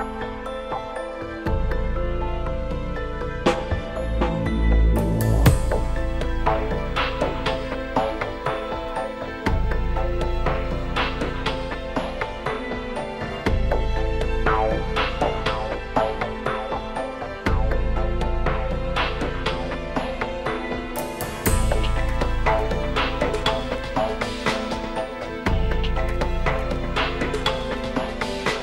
Bye.